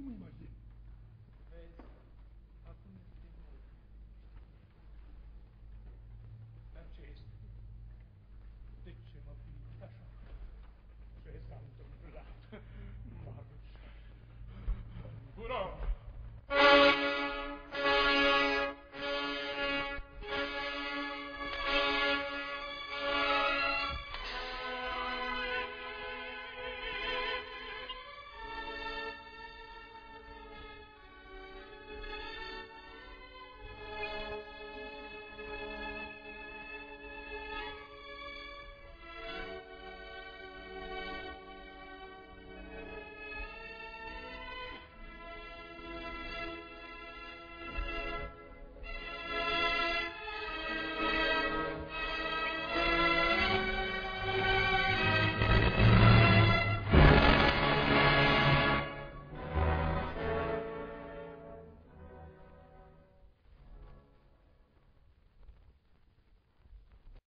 Como imagina?